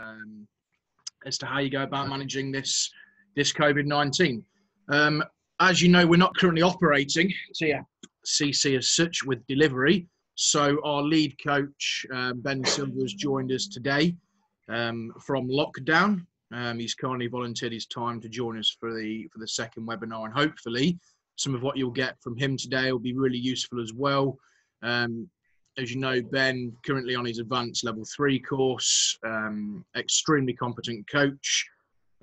um, as to how you go about managing this this COVID nineteen. Um, as you know, we're not currently operating TFCC as such with delivery. So our lead coach um, Ben Silver has joined us today um, from lockdown. Um, he's kindly volunteered his time to join us for the for the second webinar, and hopefully, some of what you'll get from him today will be really useful as well. Um, as you know, Ben currently on his advanced level three course, um, extremely competent coach.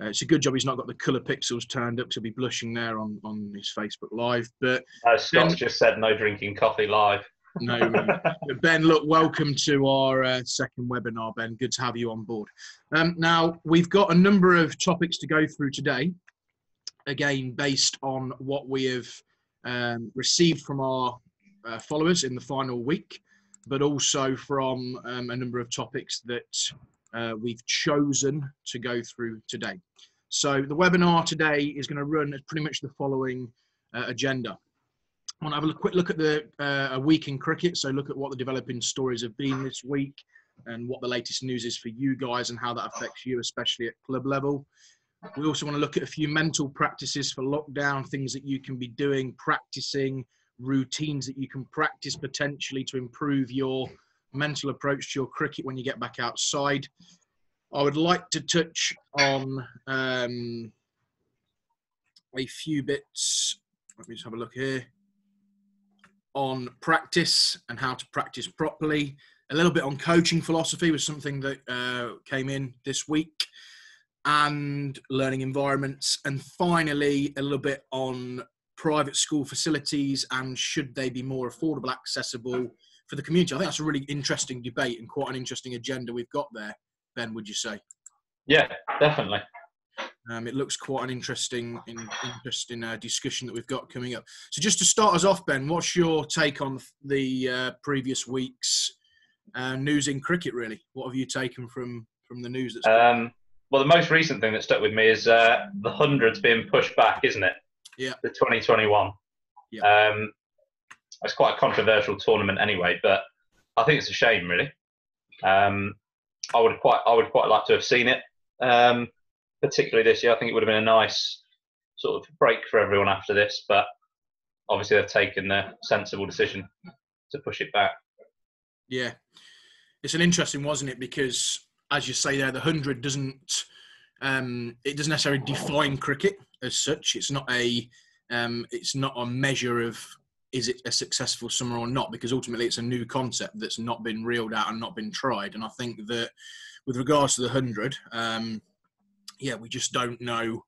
Uh, it's a good job he's not got the colour pixels turned up to be blushing there on, on his Facebook Live. But as Scott ben, just said, no drinking coffee live. no, Ben, look, welcome to our uh, second webinar, Ben. Good to have you on board. Um, now, we've got a number of topics to go through today, again, based on what we have um, received from our uh, followers in the final week, but also from um, a number of topics that uh, we've chosen to go through today. So, the webinar today is going to run as pretty much the following uh, agenda. I want to have a quick look at the uh, a week in cricket. So look at what the developing stories have been this week and what the latest news is for you guys and how that affects you, especially at club level. We also want to look at a few mental practices for lockdown, things that you can be doing, practicing, routines that you can practice potentially to improve your mental approach to your cricket when you get back outside. I would like to touch on um, a few bits. Let me just have a look here on practice and how to practice properly. A little bit on coaching philosophy was something that uh, came in this week, and learning environments. And finally, a little bit on private school facilities and should they be more affordable, accessible for the community. I think that's a really interesting debate and quite an interesting agenda we've got there. Ben, would you say? Yeah, definitely. Um, it looks quite an interesting, in, interesting uh, discussion that we've got coming up. So, just to start us off, Ben, what's your take on the uh, previous week's uh, news in cricket? Really, what have you taken from from the news? That's um, well, the most recent thing that stuck with me is uh, the hundreds being pushed back, isn't it? Yeah. The 2021. Yeah. Um, it's quite a controversial tournament anyway, but I think it's a shame, really. Um, I would quite, I would quite like to have seen it. Um, particularly this year. I think it would have been a nice sort of break for everyone after this, but obviously they've taken the sensible decision to push it back. Yeah, it's an interesting, wasn't it? Because as you say there, the hundred doesn't um, it doesn't necessarily define cricket as such. It's not a um, it's not a measure of is it a successful summer or not because ultimately it's a new concept that's not been reeled out and not been tried. And I think that with regards to the hundred, um, yeah, we just don't know.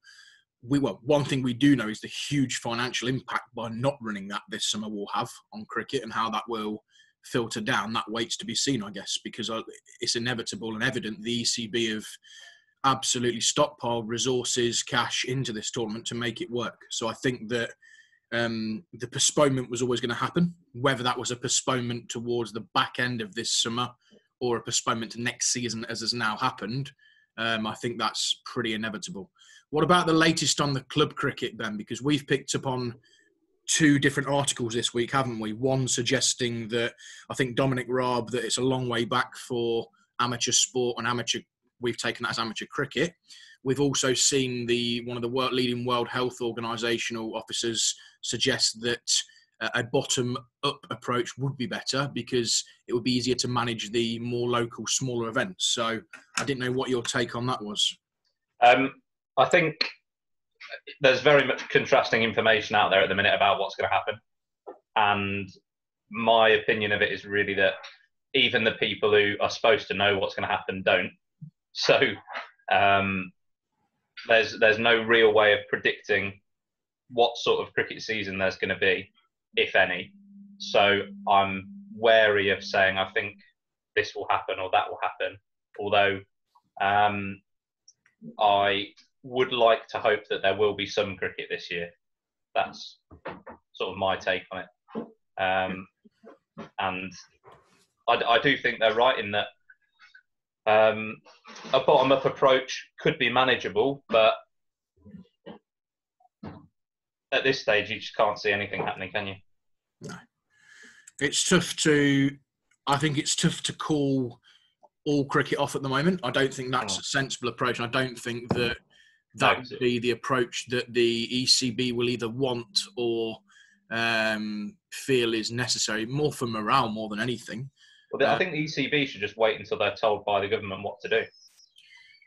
We well, one thing we do know is the huge financial impact by not running that this summer will have on cricket and how that will filter down. That waits to be seen, I guess, because uh, it's inevitable and evident the ECB have absolutely stockpiled resources, cash into this tournament to make it work. So I think that um, the postponement was always going to happen, whether that was a postponement towards the back end of this summer or a postponement to next season, as has now happened. Um, I think that's pretty inevitable. What about the latest on the club cricket, Ben? Because we've picked up on two different articles this week, haven't we? One suggesting that I think Dominic Raab that it's a long way back for amateur sport and amateur. We've taken that as amateur cricket. We've also seen the one of the world, leading World Health Organizational officers suggest that a bottom up approach would be better because it would be easier to manage the more local, smaller events. So I didn't know what your take on that was. Um, I think there's very much contrasting information out there at the minute about what's going to happen. And my opinion of it is really that even the people who are supposed to know what's going to happen don't. So um, there's there's no real way of predicting what sort of cricket season there's going to be if any. So I'm wary of saying I think this will happen or that will happen. Although um, I would like to hope that there will be some cricket this year. That's sort of my take on it. Um, and I, I, do think they're right in that um, a bottom up approach could be manageable, but at this stage, you just can't see anything happening, can you? No. It's tough to. I think it's tough to call all cricket off at the moment. I don't think that's Oh. a sensible approach. I don't think that that would be the approach that the ECB will either want or um, feel is necessary, more for morale more than anything. Well, I Uh, think the ECB should just wait until they're told by the government what to do.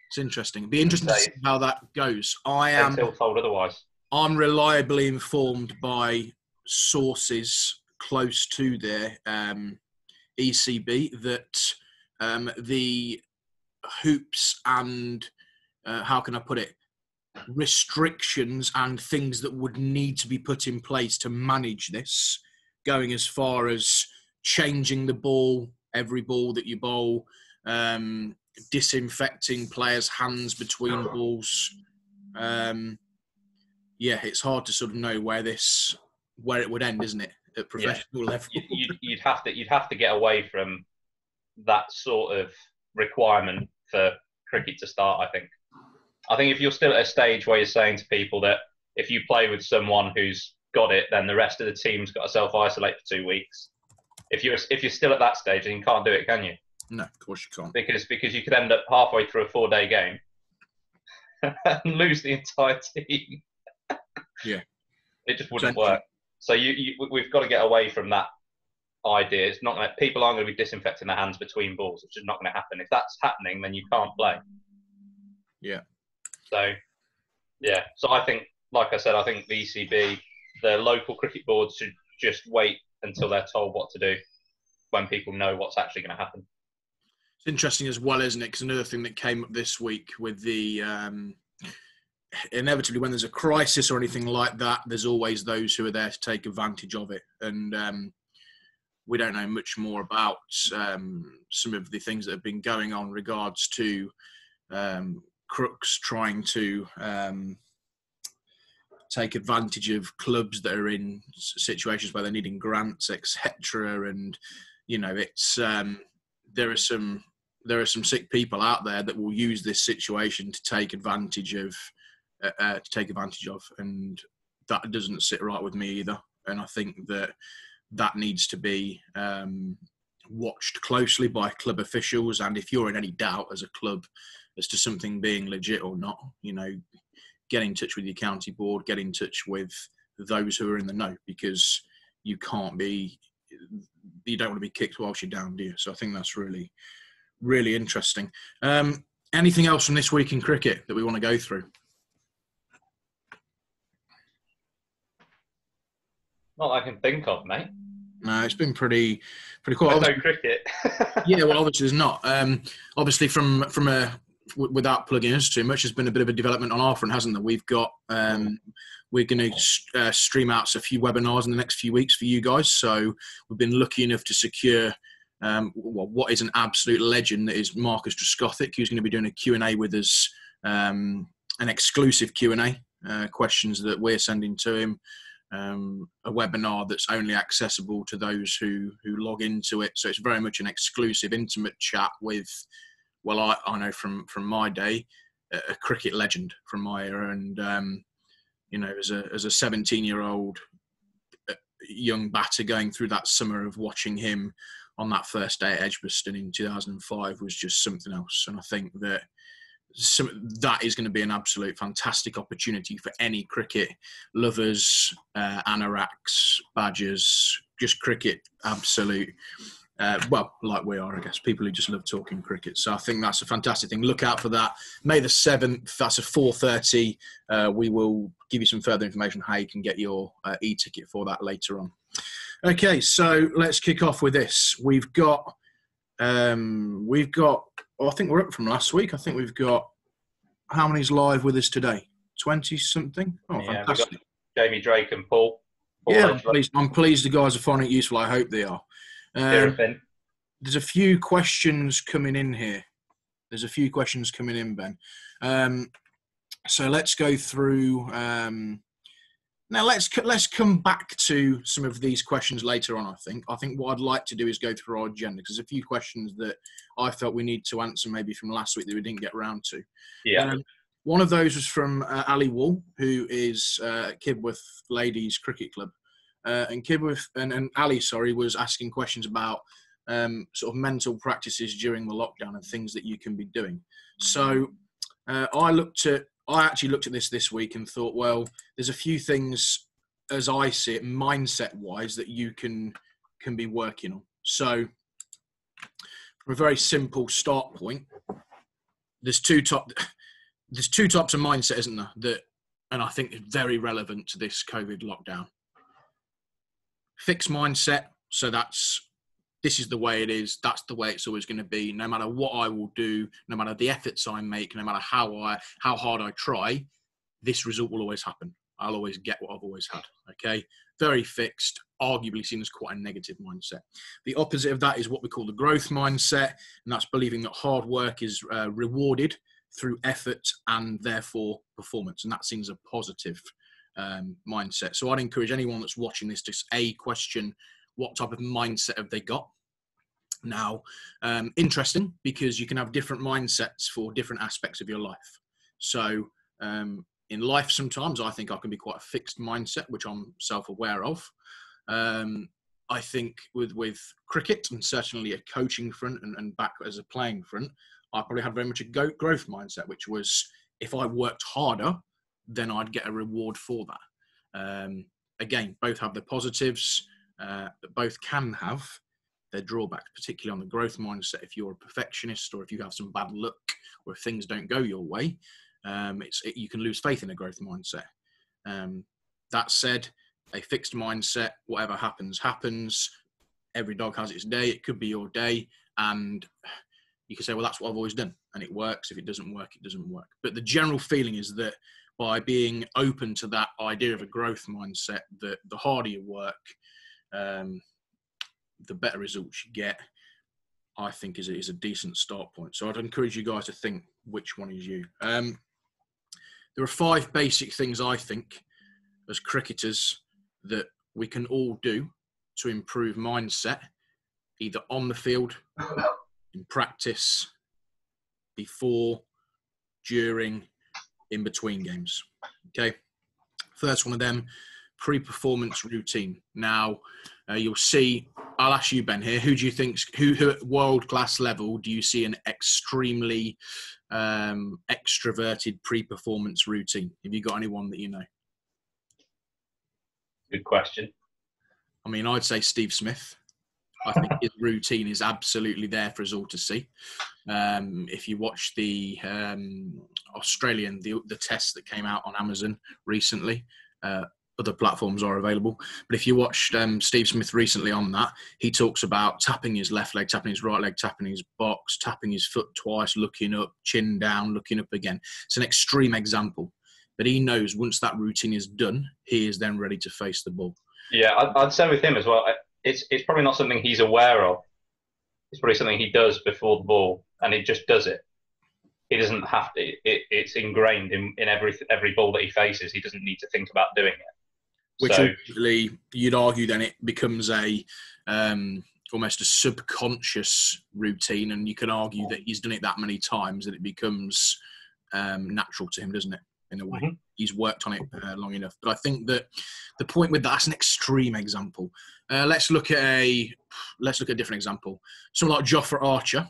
It's interesting. It'd be interesting to see how that goes. I am Until told otherwise. I'm reliably informed by sources close to their um, ECB that um, the hoops and uh, how can I put it restrictions and things that would need to be put in place to manage this, going as far as changing the ball every ball that you bowl, um, disinfecting players' hands between balls. Um, yeah, it's hard to sort of know where this where it would end, isn't it? At professional level. You'd, you'd have to you'd have to get away from that sort of requirement for cricket to start. I think. I think if you're still at a stage where you're saying to people that if you play with someone who's got it, then the rest of the team's got to self isolate for two weeks. If you're if you're still at that stage, then you can't do it, can you? No, of course you can't. Because because you could end up halfway through a four day game and lose the entire team. Yeah. it just wouldn't work. So you, you we've got to get away from that idea. It's not going people aren't going to be disinfecting their hands between balls. It's just not going to happen. If that's happening, then you can't play. Yeah. So, yeah. So I think, like I said, I think the ECB, the local cricket boards should just wait until they're told what to do when people know what's actually going to happen. It's interesting as well, isn't it? Because another thing that came up this week with the um, inevitably when there's a crisis or anything like that, there's always those who are there to take advantage of it, and um, we don't know much more about um, some of the things that have been going on regards to um, crooks trying to um, take advantage of clubs that are in situations where they're needing grants, etc. And you know, it's um, there are some there are some sick people out there that will use this situation to take advantage of uh, uh, to take advantage of, and that doesn't sit right with me either. And I think that that needs to be um, watched closely by club officials. And if you're in any doubt as a club as to something being legit or not, you know, get in touch with your county board, get in touch with those who are in the know, because you can't be, you don't want to be kicked whilst you're down, do you? So I think that's really, really interesting. Um, anything else from this week in cricket that we want to go through? Not I can think of, mate. No, it's been pretty, pretty cool. There's no cricket. yeah, well, obviously there's not. Um, obviously, from from a w- without plugging us too much, there's been a bit of a development on our front, hasn't there? We've got um, we're going to uh, stream out a few webinars in the next few weeks for you guys. So we've been lucky enough to secure. Um, what is an absolute legend that is Marcus Trescothick, who's going to be doing a Q&A with us, um, an exclusive Q&A, uh, questions that we're sending to him, um, a webinar that's only accessible to those who who log into it. So it's very much an exclusive, intimate chat with, well, I, I know from from my day, a, cricket legend from my era, and um, you know, as a as a 17 year old young batter going through that summer of watching him on that first day at Edgbaston in 2005 was just something else, and I think that. Some, that is going to be an absolute fantastic opportunity for any cricket lovers, uh, anoraks, badgers, just cricket, absolute. Uh, well, like we are, I guess, people who just love talking cricket. So I think that's a fantastic thing. Look out for that. May the seventh. That's a four thirty. Uh, we will give you some further information how you can get your uh, e-ticket for that later on. Okay, so let's kick off with this. We've got, um, we've got. Oh, I think we're up from last week. I think we've got how many's live with us today? Twenty something. Oh, Yeah, fantastic. Jamie Drake and Paul. Paul Yeah, I'm pleased, I'm pleased the guys are finding it useful. I hope they are. Um, there's a few questions coming in here. There's a few questions coming in, Ben. Um, so let's go through. Um, now let's let's come back to some of these questions later on. I think. I think what I'd like to do is go through our agenda because there's a few questions that I felt we need to answer maybe from last week that we didn't get around to. Yeah. Um, one of those was from uh, Ali Wall, who is uh, Kibworth Ladies Cricket Club. Uh, and Kibworth and, and Ali, sorry, was asking questions about um, sort of mental practices during the lockdown and things that you can be doing. So uh, I looked at, I actually looked at this this week and thought, well, there's a few things as I see it, mindset wise, that you can can be working on. So from a very simple start point, there's two top there's two types of mindset, isn't there? That and I think it's very relevant to this COVID lockdown. Fixed mindset. So that's this is the way it is. That's the way it's always going to be. No matter what I will do, no matter the efforts I make, no matter how I how hard I try, this result will always happen. I'll always get what I've always had. Okay, very fixed, arguably seen as quite a negative mindset. The opposite of that is what we call the growth mindset, and that's believing that hard work is uh, rewarded through effort and therefore performance, and that seems a positive um, mindset. So I'd encourage anyone that's watching this to a question what type of mindset have they got. Now, um, interesting because you can have different mindsets for different aspects of your life. So um, in life, sometimes I think I can be quite a fixed mindset, which I'm self-aware of. Um, I think with with cricket and certainly a coaching front and, and back as a playing front, I probably had very much a growth mindset, which was if I worked harder, then I'd get a reward for that. Um, again, both have their positives, uh, but both can have their drawbacks, particularly on the growth mindset. If you're a perfectionist or if you have some bad luck or if things don't go your way, um, it's, it, you can lose faith in a growth mindset. Um, that said, a fixed mindset, whatever happens, happens. Every dog has its day. It could be your day. And you can say, well, that's what I've always done. And it works. If it doesn't work, it doesn't work. But the general feeling is that by being open to that idea of a growth mindset, that the harder you work, um, the better results you get. I think is a, is a decent start point. So I'd encourage you guys to think which one is you. Um, there are five basic things I think as cricketers that we can all do to improve mindset, either on the field, in practice, before, during, in between games. Okay. First one of them, pre-performance routine. Now, uh, you'll see. I'll ask you, Ben. Here, who do you think? Who, who at world-class level do you see an extremely um, extroverted pre-performance routine? Have you got anyone that you know? Good question. I mean, I'd say Steve Smith. I think his routine is absolutely there for us all to see. Um, if you watch the um, Australian, the, the test that came out on Amazon recently, uh, other platforms are available. But if you watched um, Steve Smith recently on that, he talks about tapping his left leg, tapping his right leg, tapping his box, tapping his foot twice, looking up, chin down, looking up again. It's an extreme example, but he knows once that routine is done, he is then ready to face the ball. Yeah, I'd say with him as well. It's it's probably not something he's aware of. It's probably something he does before the ball, and he just does it. He doesn't have to. It, it's ingrained in, in every every ball that he faces. He doesn't need to think about doing it which so, ultimately you'd argue then it becomes a um, almost a subconscious routine, and you can argue that he's done it that many times that it becomes um, natural to him, doesn't it? In a way, mm-hmm. he's worked on it uh, long enough. But I think that the point with that, that's an extreme example. Uh, let's look at a let's look at a different example. Someone like Jofra Archer.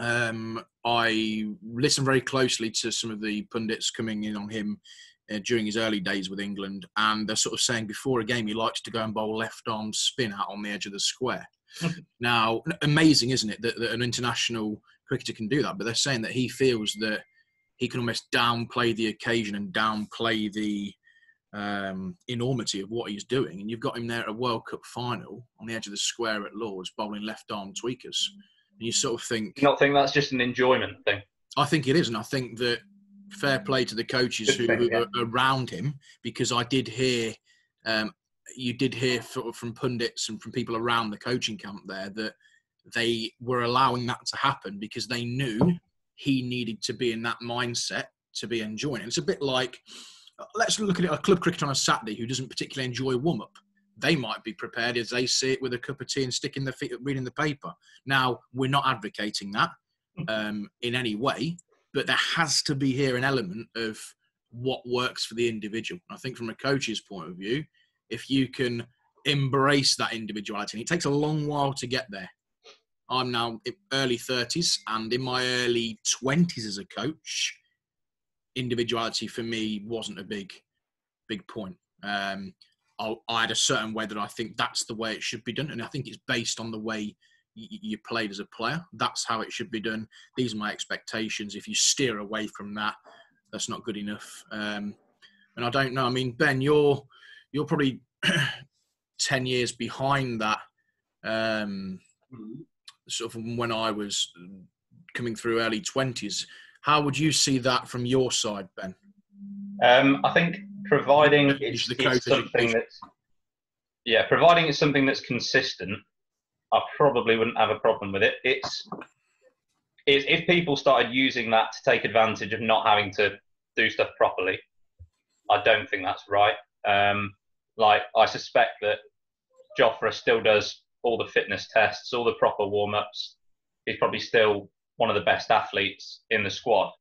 Um, I listened very closely to some of the pundits coming in on him uh, during his early days with England, and they're sort of saying before a game he likes to go and bowl left arm spin out on the edge of the square. now, amazing, isn't it, that, that, an international cricketer can do that? But they're saying that he feels that he can almost downplay the occasion and downplay the um, enormity of what he's doing. And you've got him there at a World Cup final on the edge of the square at Lords, bowling left arm tweakers. And you sort of think. You not think that's just an enjoyment thing? I think it is, and I think that fair play to the coaches who, who yeah. are around him because I did hear um, you did hear from pundits and from people around the coaching camp there that they were allowing that to happen because they knew he needed to be in that mindset to be enjoying it. It's a bit like let's look at it a club cricket on a Saturday who doesn't particularly enjoy warm up. They might be prepared as they see it with a cup of tea and sticking their feet up reading the paper. Now, we're not advocating that um, in any way, but there has to be here an element of what works for the individual. I think from a coach's point of view, if you can embrace that individuality, and it takes a long while to get there. I'm now early 30s, and in my early 20s as a coach, individuality for me wasn't a big, big point. Um, I, I had a certain way that I think that's the way it should be done, and I think it's based on the way you played as a player. That's how it should be done. These are my expectations. If you steer away from that, that's not good enough. Um, and I don't know. I mean, Ben, you're you're probably ten years behind that. Um, sort of when I was coming through early twenties. How would you see that from your side, Ben? Um, I think providing it's, it's something that's yeah, providing it's something that's consistent, I probably wouldn't have a problem with it. It's, it's if people started using that to take advantage of not having to do stuff properly, I don't think that's right. Um, like I suspect that Jofra still does all the fitness tests, all the proper warm ups. He's probably still one of the best athletes in the squad.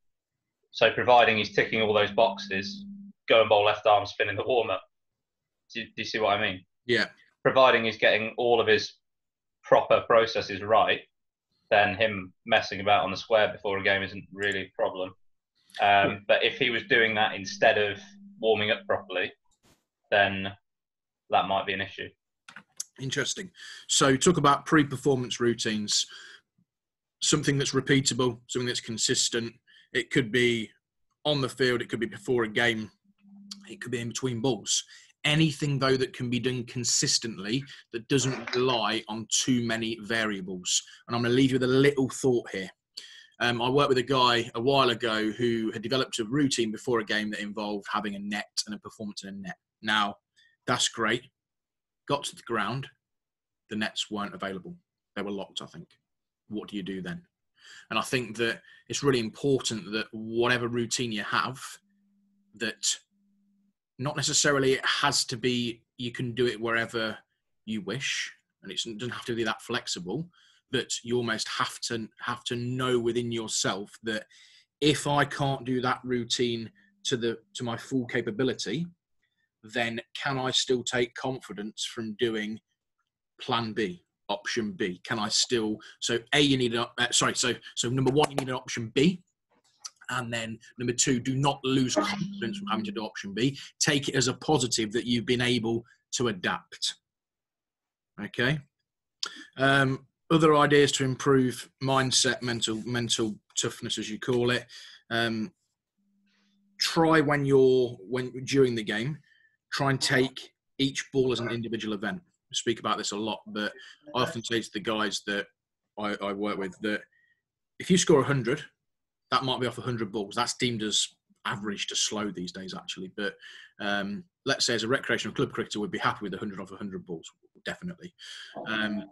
So providing he's ticking all those boxes, go and bowl left arm spin in the warm up. Do, do you see what I mean? Yeah. Providing he's getting all of his proper processes right, then him messing about on the square before a game isn't really a problem. Um, but if he was doing that instead of warming up properly, then that might be an issue. Interesting. So, talk about pre performance routines, something that's repeatable, something that's consistent. It could be on the field, it could be before a game, it could be in between balls. Anything, though, that can be done consistently that doesn't rely on too many variables. And I'm going to leave you with a little thought here. Um, I worked with a guy a while ago who had developed a routine before a game that involved having a net and a performance in a net. Now, that's great. Got to the ground, the nets weren't available. They were locked, I think. What do you do then? And I think that it's really important that whatever routine you have, that not necessarily it has to be you can do it wherever you wish, and it doesn't have to be that flexible. But you almost have to have to know within yourself that if I can't do that routine to the to my full capability, then can I still take confidence from doing plan B, option B? Can I still? So A, you need a uh, sorry. So so number one, you need an option B, and then number two, do not lose confidence from having to do option B. Take it as a positive that you've been able to adapt. Okay. Um, other ideas to improve mindset, mental mental toughness, as you call it. Um, try when you're when during the game try and take each ball as an individual event. Speak about this a lot, but I often say to the guys that I, I work with that if you score 100, that might be off 100 balls. That's deemed as average to slow these days, actually. But um, let's say as a recreational club cricketer, we'd be happy with 100 off 100 balls, definitely. Um,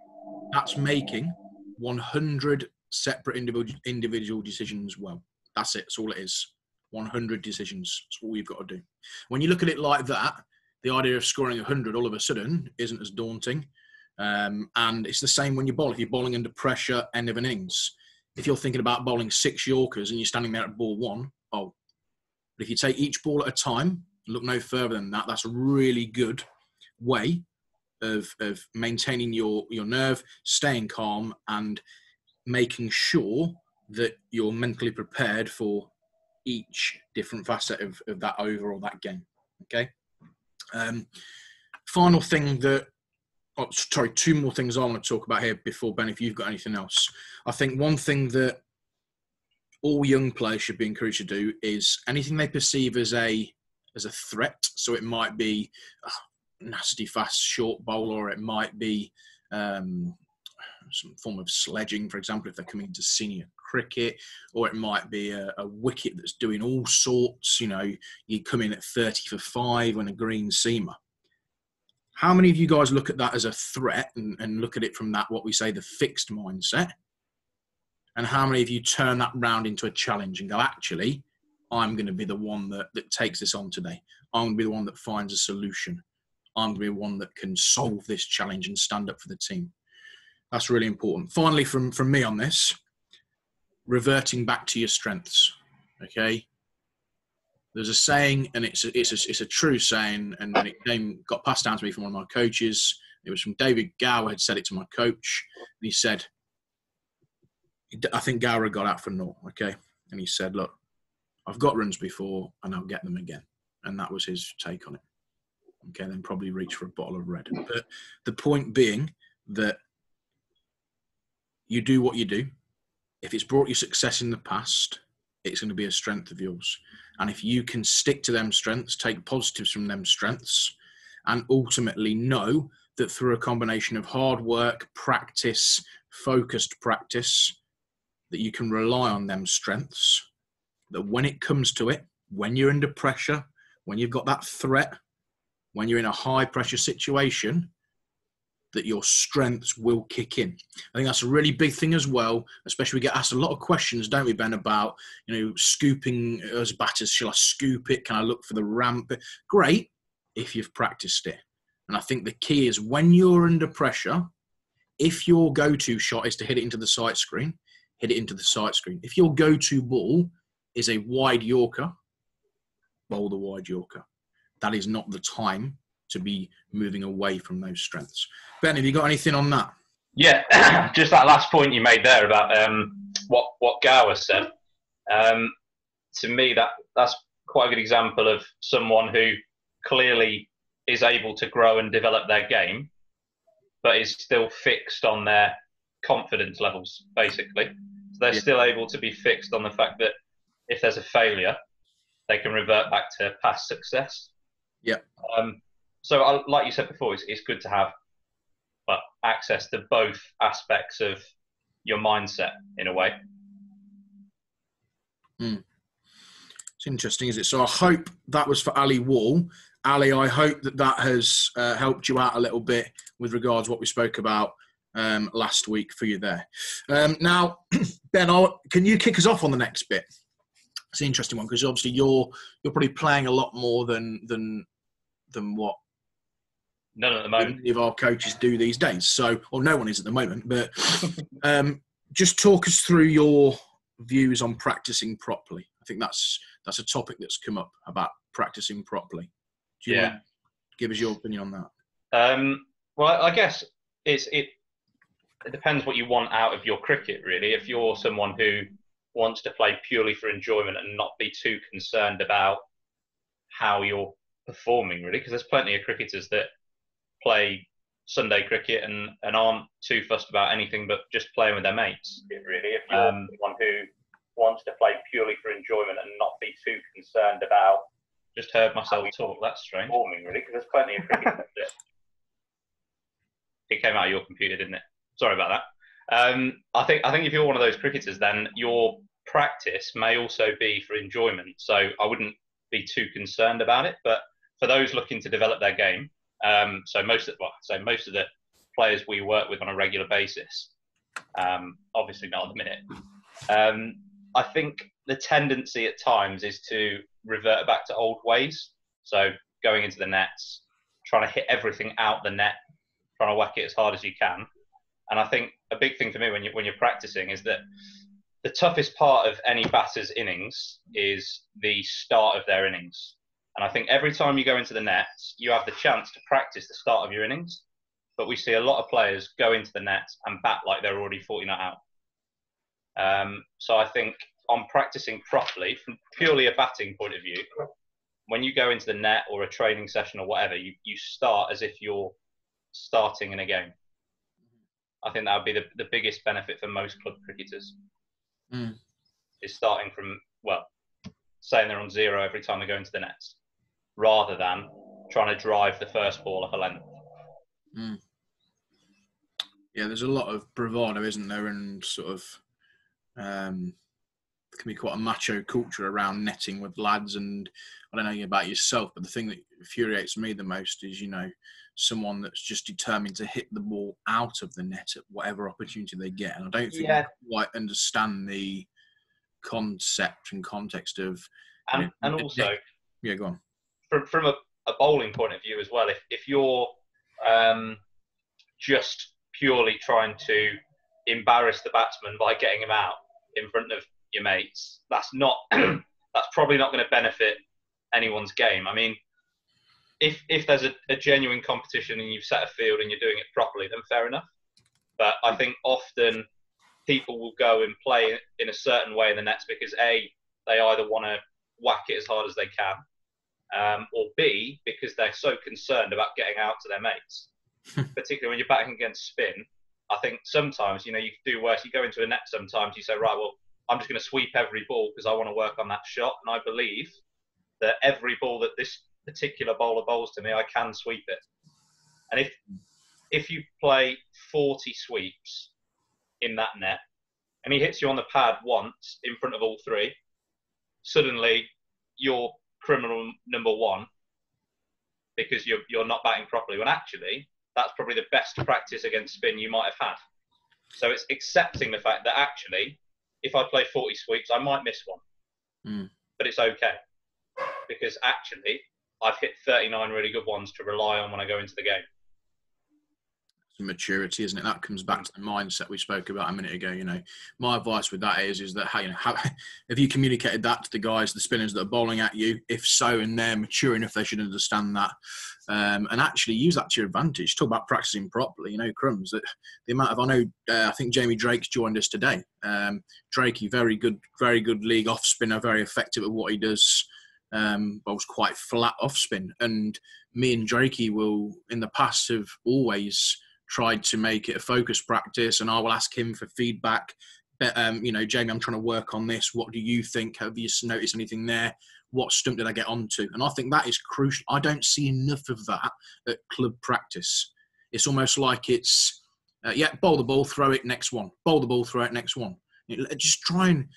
that's making 100 separate individual individual decisions well. That's it. That's all it is. 100 decisions. That's all you've got to do. When you look at it like that, the idea of scoring 100 all of a sudden isn't as daunting. Um, and it's the same when you bowl. If you're bowling under pressure, end of an innings. If you're thinking about bowling six Yorkers and you're standing there at ball one, oh. But if you take each ball at a time, look no further than that, that's a really good way of, of maintaining your, your nerve, staying calm, and making sure that you're mentally prepared for each different facet of, of that over or that game. Okay. Um, final thing that, oh, sorry, two more things I want to talk about here before Ben, if you've got anything else. I think one thing that all young players should be encouraged to do is anything they perceive as a as a threat. So it might be a nasty, fast, short bowl, or it might be um, some form of sledging, for example, if they're coming into senior cricket, or it might be a, a, wicket that's doing all sorts. You know, you come in at 30 for five on a green seamer. How many of you guys look at that as a threat and, and look at it from that, what we say, the fixed mindset? And how many of you turn that round into a challenge and go, actually, I'm going to be the one that, that takes this on today. I'm going to be the one that finds a solution. I'm going to be the one that can solve this challenge and stand up for the team. That's really important. Finally, from, from me on this, reverting back to your strengths. Okay. There's a saying, and it's a, it's a, it's a true saying, and it came got passed down to me from one of my coaches. It was from David Gower had said it to my coach, and he said, I think Gowra got out for naught, okay? And he said, look, I've got runs before and I'll get them again. And that was his take on it. Okay, then probably reach for a bottle of red. But the point being that you do what you do. If it's brought you success in the past, it's going to be a strength of yours. And if you can stick to them strengths, take positives from them strengths, and ultimately know that through a combination of hard work, practice, focused practice, that you can rely on them strengths, that when it comes to it, when you're under pressure, when you've got that threat, when you're in a high pressure situation, that your strengths will kick in. I think that's a really big thing as well. Especially we get asked a lot of questions, don't we, Ben, about you know scooping as batters. Shall I scoop it? Can I look for the ramp? Great if you've practiced it. And I think the key is when you're under pressure, if your go-to shot is to hit it into the sight screen, hit it into the sight screen. If your go-to ball is a wide Yorker, bowl the wide Yorker. That is not the time to be moving away from those strengths. Ben, have you got anything on that? Yeah, just that last point you made there about um, what what Gower said. Um, to me, that that's quite a good example of someone who clearly is able to grow and develop their game, but is still fixed on their confidence levels. Basically, so they're yeah. still able to be fixed on the fact that if there's a failure, they can revert back to past success. Yeah. Um, so, I, like you said before, it's, it's good to have access to both aspects of your mindset in a way. Mm. It's interesting, is it? So I hope that was for Ali Wall. Ali, I hope that that has uh, helped you out a little bit with regards to what we spoke about um, last week for you there. Um, now, Ben, I'll, can you kick us off on the next bit? It's an interesting one because obviously you're you're probably playing a lot more than than than what None at the moment. If our coaches do these days. So, or no one is at the moment. But um, just talk us through your views on practicing properly. I think that's that's a topic that's come up about practicing properly. Do you yeah. give us your opinion on that? Um, well, I guess it's it. It depends what you want out of your cricket, really. If you're someone who wants to play purely for enjoyment and not be too concerned about how you're performing, really, because there's plenty of cricketers that play Sunday cricket and, and aren't too fussed about anything but just playing with their mates. Really, if you're um, one who wants to play purely for enjoyment and not be too concerned about. Just heard myself talk. That's strange. Warming, really, because there's plenty of cricket. it came out of your computer, didn't it? Sorry about that. Um, I think I think if you're one of those cricketers, then your practice may also be for enjoyment. So I wouldn't be too concerned about it. But for those looking to develop their game, um, so most of well, so most of the players we work with on a regular basis, um, obviously not at the minute. Um, I think the tendency at times is to revert back to old ways. So going into the nets, trying to hit everything out the net, trying to whack it as hard as you can. And I think a big thing for me when you when you're practicing is that the toughest part of any batter's innings is the start of their innings. And I think every time you go into the nets, you have the chance to practice the start of your innings. But we see a lot of players go into the nets and bat like they're already 40 not out. Um, so I think on practicing properly, from purely a batting point of view, when you go into the net or a training session or whatever, you, you start as if you're starting in a game. I think that would be the, the biggest benefit for most club cricketers. Mm. Is starting from well, saying they're on zero every time they go into the nets rather than trying to drive the first ball up a length. Mm. Yeah, there's a lot of bravado, isn't there, and sort of um, can be quite a macho culture around netting with lads. And I don't know about yourself, but the thing that infuriates me the most is, you know, someone that's just determined to hit the ball out of the net at whatever opportunity they get. And I don't think yeah. I quite understand the concept and context of. And, you know, and also, yeah, go on from from a, a bowling point of view as well, if if you're um, just purely trying to embarrass the batsman by getting him out in front of your mates, that's not that's probably not going to benefit anyone's game. I mean, if if there's a, a, genuine competition and you've set a field and you're doing it properly, then fair enough. But I think often people will go and play in a certain way in the nets because a they either want to whack it as hard as they can, um, or b because they're so concerned about getting out to their mates. Particularly when you're batting against spin, I think sometimes you know you do worse. You go into a net sometimes. You say right, well I'm just going to sweep every ball because I want to work on that shot, and I believe that every ball that this particular bowler bowls to me, I can sweep it. And if if you play 40 sweeps in that net, and he hits you on the pad once in front of all three, suddenly you're criminal number one because you're you're not batting properly. When actually, that's probably the best practice against spin you might have had. So it's accepting the fact that actually, if I play 40 sweeps, I might miss one, Mm. but it's okay because actually I've hit 39 really good ones to rely on when I go into the game. Maturity, isn't it? That comes back to the mindset we spoke about a minute ago. You know, my advice with that is, is that how you know, how, have you communicated that to the guys, the spinners that are bowling at you? If so, and they're mature enough, they should understand that, um, and actually use that to your advantage. Talk about practicing properly. You know, crumbs that the amount of I know. Uh, I think Jamie Drake's joined us today. Um, Drakey, very good, very good league off spinner, very effective at what he does. Um, bowls quite flat off spin, and me and Drakey will in the past have always tried to make it a focus practice and I will ask him for feedback. But, um, you know, Jamie, I'm trying to work on this. What do you think? Have you noticed anything there? What stump did I get onto? And I think that is crucial. I don't see enough of that at club practice. It's almost like it's, uh, yeah, bowl the ball, throw it, next one. Bowl the ball, throw it, next one. Just try and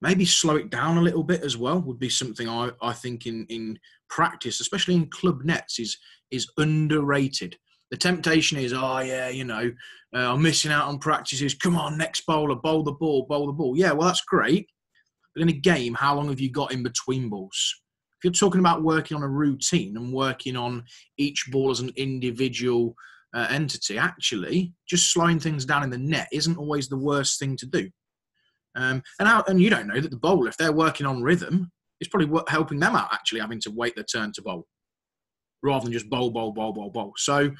maybe slow it down a little bit as well would be something I, I think in, in practice, especially in club nets, is is underrated the temptation is, oh yeah, you know, uh, I'm missing out on practices. Come on, next bowler, bowl the ball, bowl the ball. Yeah, well that's great. But in a game, how long have you got in between balls? If you're talking about working on a routine and working on each ball as an individual uh, entity, actually, just slowing things down in the net isn't always the worst thing to do. Um, and and you don't know that the bowler, if they're working on rhythm, is probably helping them out actually having to wait their turn to bowl rather than just bowl, bowl, bowl, bowl, bowl. So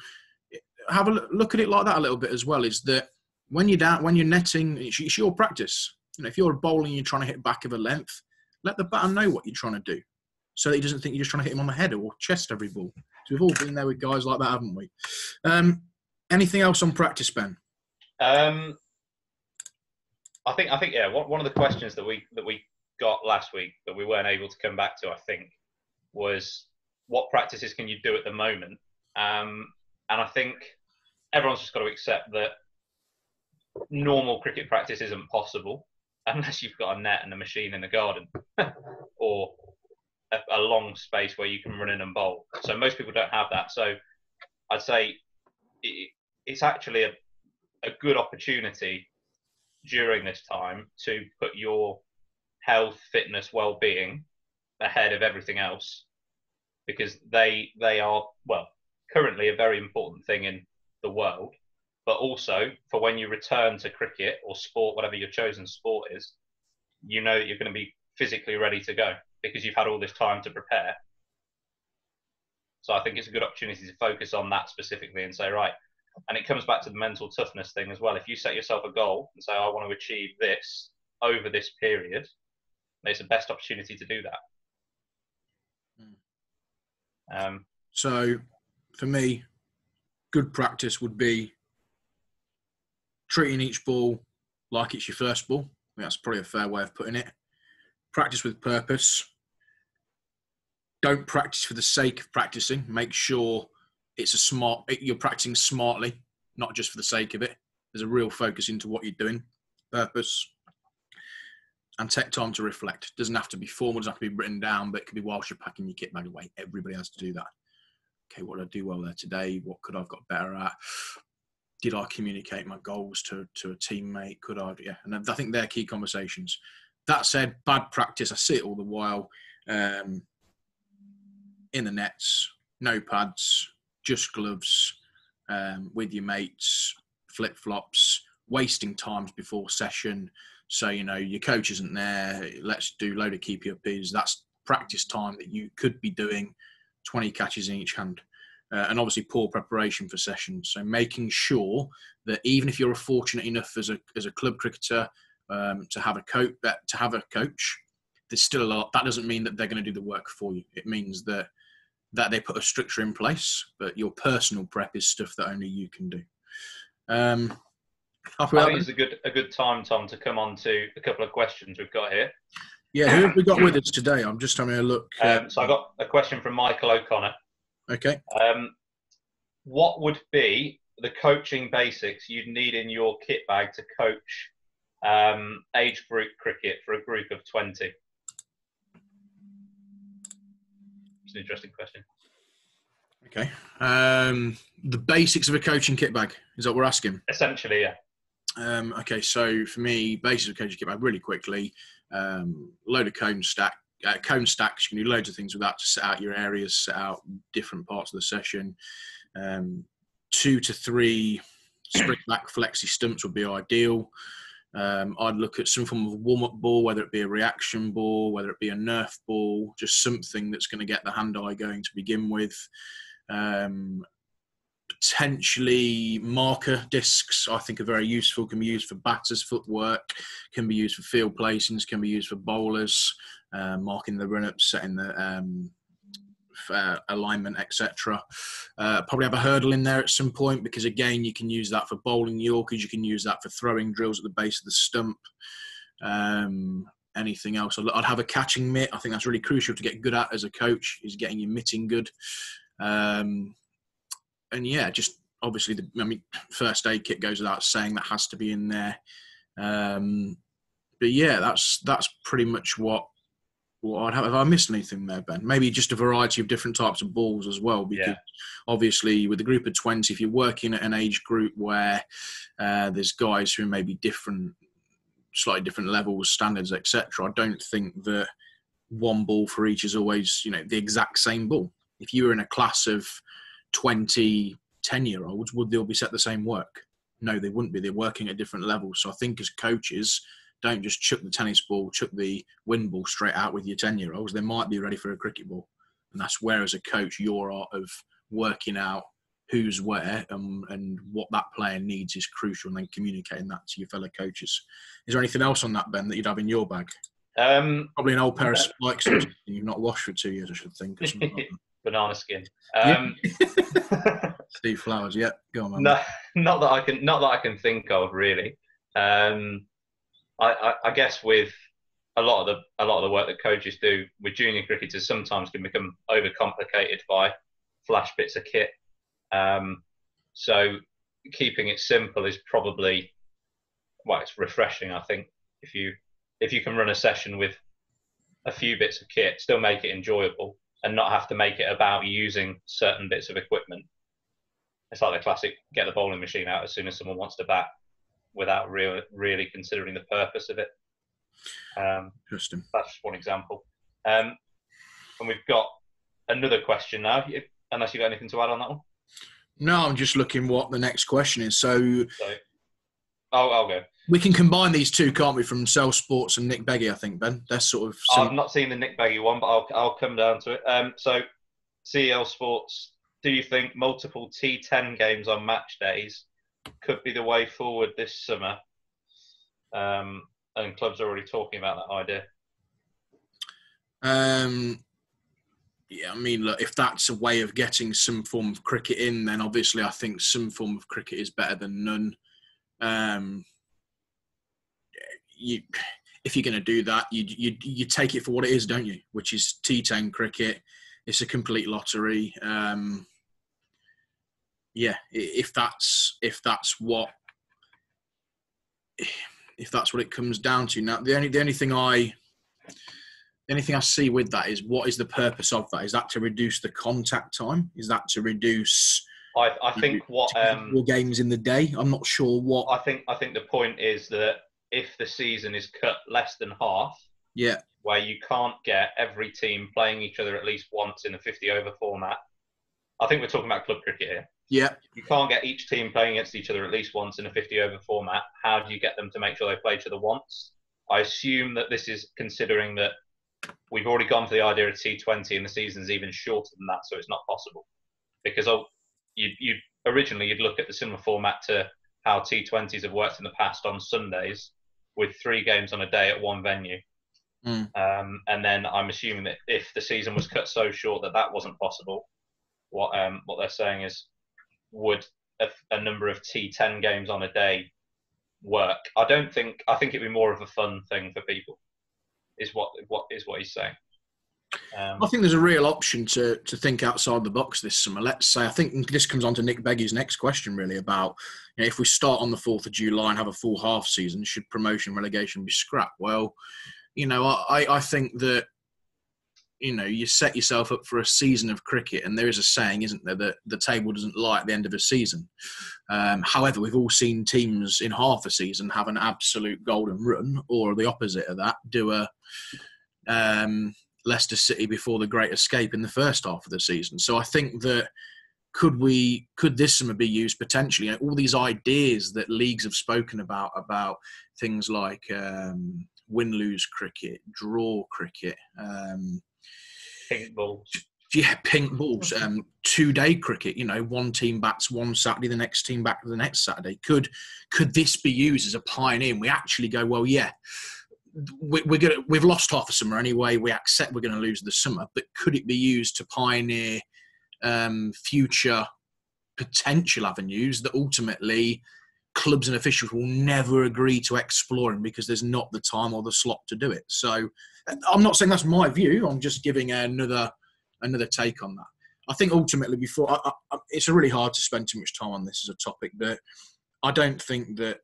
have a look at it like that a little bit as well. Is that when you're down, when you're netting, it's your practice. You know, if you're bowling, you're trying to hit back of a length. Let the batter know what you're trying to do, so that he doesn't think you're just trying to hit him on the head or chest every ball. So we've all been there with guys like that, haven't we? Um, anything else on practice, Ben? Um, I think I think yeah. One of the questions that we that we got last week that we weren't able to come back to, I think, was what practices can you do at the moment? Um, and I think everyone's just got to accept that normal cricket practice isn't possible unless you've got a net and a machine in the garden or a, a, long space where you can run in and bowl. So most people don't have that. So I'd say it, it's actually a, a good opportunity during this time to put your health, fitness, well-being ahead of everything else because they they are well currently a very important thing in the world, but also for when you return to cricket or sport, whatever your chosen sport is, you know that you're going to be physically ready to go because you've had all this time to prepare. So I think it's a good opportunity to focus on that specifically and say, right, and it comes back to the mental toughness thing as well. If you set yourself a goal and say, I want to achieve this over this period, it's the best opportunity to do that. Hmm. Um, so for me, good practice would be treating each ball like it's your first ball. That's probably a fair way of putting it. Practice with purpose. Don't practice for the sake of practicing. Make sure it's a smart. You're practicing smartly, not just for the sake of it. There's a real focus into what you're doing. Purpose. And take time to reflect. Doesn't have to be formal. Doesn't have to be written down. But it could be whilst you're packing your kit bag away. Everybody has to do that okay, what did I do well there today? What could I've got better at? Did I communicate my goals to, to a teammate? Could I? Yeah. And I think they're key conversations. That said, bad practice, I see it all the while um, in the nets, no pads, just gloves, um, with your mates, flip flops, wasting times before session. So, you know, your coach isn't there. Let's do load of keepy uppies. That's practice time that you could be doing 20 catches in each hand. uh, and obviously poor preparation for sessions. So making sure that even if you're fortunate enough as a as a club cricketer um, to have a coach to have a coach, there's still a lot. That doesn't mean that they're going to do the work for you. It means that that they put a structure in place, but your personal prep is stuff that only you can do. Um, I think it's a good a good time, Tom, to come on to a couple of questions we've got here. Yeah, who have we got with us today? I'm just having a look. Um, so I got a question from Michael O'Connor. Okay. Um, what would be the coaching basics you'd need in your kit bag to coach um, age group cricket for a group of 20? It's an interesting question. Okay. Um, the basics of a coaching kit bag is that what we're asking? Essentially, yeah. Um, okay, so for me, basics of coaching kit bag really quickly. Um, load of cone stack, uh, cone stacks. You can do loads of things with that to set out your areas, set out different parts of the session. Um, two to three spring back flexi stumps would be ideal. Um, I'd look at some form of warm up ball, whether it be a reaction ball, whether it be a Nerf ball, just something that's going to get the hand eye going to begin with. Um, potentially marker discs, I think, are very useful. Can be used for batters' footwork, can be used for field placings, can be used for bowlers, uh, marking the run up, setting the um, uh, alignment, etc. Uh, probably have a hurdle in there at some point because again, you can use that for bowling Yorkers. You can use that for throwing drills at the base of the stump. Um, anything else? I'd, I'd have a catching mitt. I think that's really crucial to get good at as a coach. Is getting your mitting good. Um, and yeah, just obviously the I mean, first aid kit goes without saying that has to be in there. Um, but yeah, that's that's pretty much what what I'd have. Have I missed anything there, Ben? Maybe just a variety of different types of balls as well, because yeah. obviously with a group of twenty, if you're working at an age group where uh, there's guys who may be different, slightly different levels, standards, etc., I don't think that one ball for each is always you know the exact same ball. If you were in a class of 20, 10 year olds, would they all be set the same work? No, they wouldn't be. They're working at different levels. So I think as coaches, don't just chuck the tennis ball, chuck the wind ball straight out with your 10 year olds. They might be ready for a cricket ball. And that's where, as a coach, your art of working out who's where and, and what that player needs is crucial and then communicating that to your fellow coaches. Is there anything else on that, Ben, that you'd have in your bag? Um, Probably an old pair of spikes you've not washed for two years, I should think. Like banana skin. Um, yeah. Steve Flowers, yeah, go on. Man. No, not that I can, not that I can think of really. Um, I, I, I, guess with a lot of the a lot of the work that coaches do with junior cricketers sometimes can become overcomplicated by flash bits of kit. Um, so keeping it simple is probably well, it's refreshing. I think if you if you can run a session with a few bits of kit, still make it enjoyable, and not have to make it about using certain bits of equipment. It's like the classic get the bowling machine out as soon as someone wants to bat without really, really considering the purpose of it. Um, Interesting. That's just one example. Um, and we've got another question now, unless you've got anything to add on that one. No, I'm just looking what the next question is. So, so I'll, I'll go. We can combine these two, can't we, from Cell Sports and Nick Beggy, I think, Ben? They're sort of. I've not seen the Nick Beggy one, but I'll, I'll come down to it. Um, so, CEL Sports, do you think multiple T10 games on match days could be the way forward this summer? Um, and clubs are already talking about that idea. Um, yeah, I mean, look, if that's a way of getting some form of cricket in, then obviously I think some form of cricket is better than none. Um, you if you're going to do that, you, you you take it for what it is, don't you? Which is T10 cricket. It's a complete lottery. Um, yeah, if that's if that's what if that's what it comes down to. Now, the only the only thing I the only thing I see with that is what is the purpose of that? Is that to reduce the contact time? Is that to reduce? I, I think what um, games in the day. I'm not sure what. I think I think the point is that if the season is cut less than half, yeah, where you can't get every team playing each other at least once in a 50 over format. I think we're talking about club cricket here. Yeah. You can't get each team playing against each other at least once in a 50 over format. How do you get them to make sure they play each other once? I assume that this is considering that we've already gone for the idea of T20 and the season's even shorter than that, so it's not possible. because oh, you you originally you'd look at the similar format to how T20s have worked in the past on Sundays with three games on a day at one venue. Mm. Um, and then I'm assuming that if the season was cut so short that that wasn't possible, what um, what they're saying is would a, a, number of T10 games on a day work? I don't think. I think it'd be more of a fun thing for people. Is what what is what he's saying. Um, I think there's a real option to to think outside the box this summer. Let's say I think this comes on to Nick Beggy's next question, really about you know, if we start on the fourth of July and have a full half season, should promotion relegation be scrapped? Well, you know, I I think that you know you set yourself up for a season of cricket, and there is a saying, isn't there, that the table doesn't lie at the end of a season. Um, however, we've all seen teams in half a season have an absolute golden run, or the opposite of that, do a um, Leicester City before the Great Escape in the first half of the season. So I think that could we could this summer be used potentially? You know, all these ideas that leagues have spoken about about things like um, win lose cricket, draw cricket, um, pink balls. Yeah, pink balls. Um, two day cricket. You know, one team bats one Saturday, the next team back the next Saturday. Could could this be used as a pioneer? And we actually go, well, yeah, we, we're gonna we've lost half a summer anyway. We accept we're going to lose the summer, but could it be used to pioneer um, future potential avenues that ultimately clubs and officials will never agree to exploring because there's not the time or the slot to do it. So I'm not saying that's my view. I'm just giving another another take on that. I think ultimately, before I, I, it's really hard to spend too much time on this as a topic, but I don't think that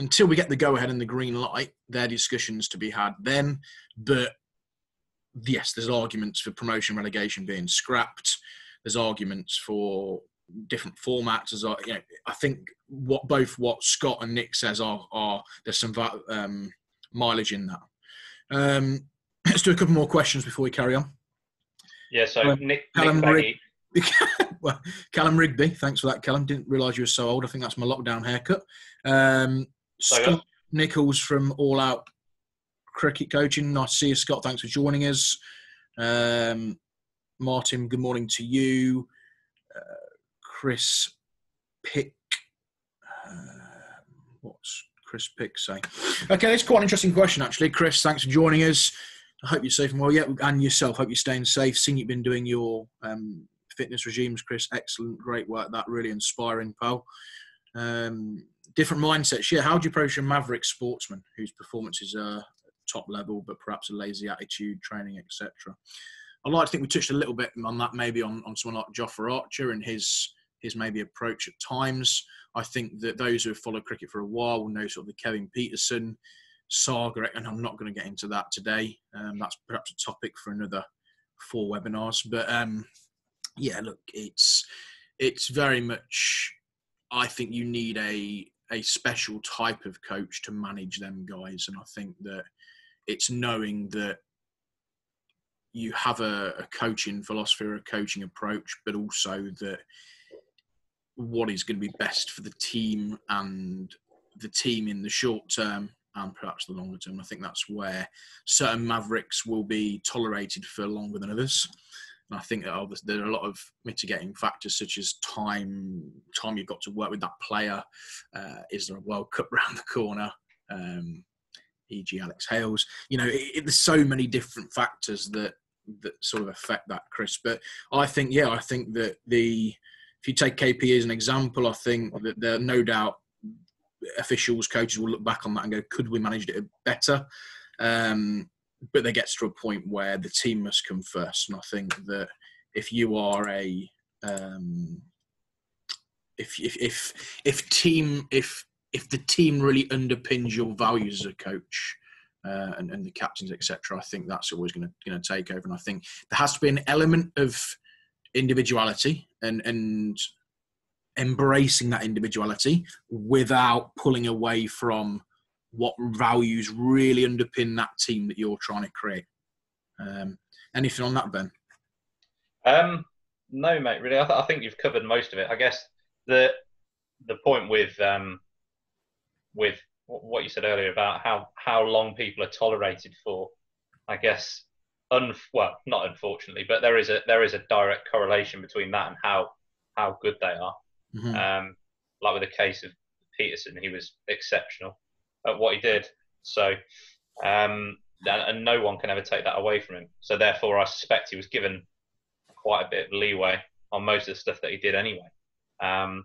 until we get the go ahead and the green light, there are discussions to be had then. But yes, there's arguments for promotion relegation being scrapped. There's arguments for different formats. As I, you know, I think what both what Scott and Nick says are, are there's some um, mileage in that. Um, let's do a couple more questions before we carry on. Yeah. So um, Nick, Callum, Nick Rig- well, Callum Rigby, thanks for that, Callum. Didn't realise you were so old. I think that's my lockdown haircut. Um, Scott Nichols from All Out Cricket Coaching. Nice to see you, Scott. Thanks for joining us. Um, Martin, good morning to you. Uh, Chris Pick. Uh, what's Chris Pick say? Okay, it's quite an interesting question, actually. Chris, thanks for joining us. I hope you're safe and well. Yeah, and yourself. Hope you're staying safe. Seeing you've been doing your um, fitness regimes, Chris. Excellent, great work. That really inspiring, pal. Um, different mindsets. Yeah, how do you approach a maverick sportsman whose performances are top level, but perhaps a lazy attitude, training, etc. I'd like to think we touched a little bit on that, maybe on, on someone like Jofra Archer and his his maybe approach at times. I think that those who have followed cricket for a while will know sort of the Kevin Pietersen saga, and I'm not going to get into that today. Um, that's perhaps a topic for another four webinars. But um, yeah, look, it's it's very much. I think you need a a special type of coach to manage them guys, and I think that it's knowing that you have a, a coaching philosophy or a coaching approach, but also that what is going to be best for the team and the team in the short term and perhaps the longer term. I think that's where certain mavericks will be tolerated for longer than others. I think there are a lot of mitigating factors such as time, time you've got to work with that player. Uh, is there a World Cup round the corner? Um, e.g., Alex Hales. You know, it, it, there's so many different factors that that sort of affect that, Chris. But I think, yeah, I think that the if you take KP as an example, I think that there no doubt officials, coaches will look back on that and go, could we manage it better? Um, but there gets to a point where the team must come first, and I think that if you are a um, if, if if if team if if the team really underpins your values as a coach uh, and, and the captains etc i think that's always going to going to take over and i think there has to be an element of individuality and and embracing that individuality without pulling away from what values really underpin that team that you're trying to create. Um, anything on that, Ben? Um, no, mate. Really, I, th- I, think you've covered most of it. I guess the the point with um, with what you said earlier about how how long people are tolerated for, I guess un- well, not unfortunately, but there is a there is a direct correlation between that and how how good they are. Mhm. Um, like with the case of Pietersen, he was exceptional at what he did. So, um, and, and no one can ever take that away from him. So therefore, I suspect he was given quite a bit of leeway on most of the stuff that he did anyway. Um,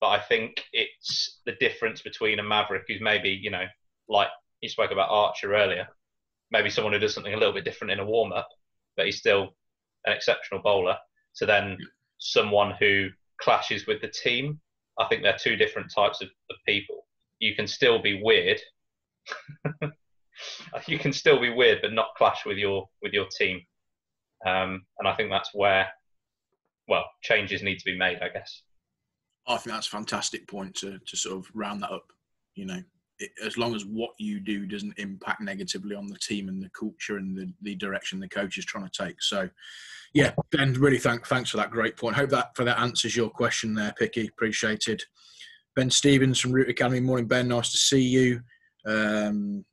but I think it's the difference between a maverick who's maybe, you know, like you spoke about Archer earlier, maybe someone who does something a little bit different in a warm up, but he's still an exceptional bowler, to then someone who clashes with the team. I think they're two different types of, of people. You can still be weird. you can still be weird, but not clash with your with your team. Um, and I think that's where, well, changes need to be made. I guess. I think that's a fantastic point to, to sort of round that up. You know, it, as long as what you do doesn't impact negatively on the team and the culture and the, the direction the coach is trying to take. So, yeah, Ben, really thank, thanks for that great point. Hope that for that answers your question there, Picky. Appreciated. Ben Stevens from Root Academy. Morning, Ben. Nice to see you. Um,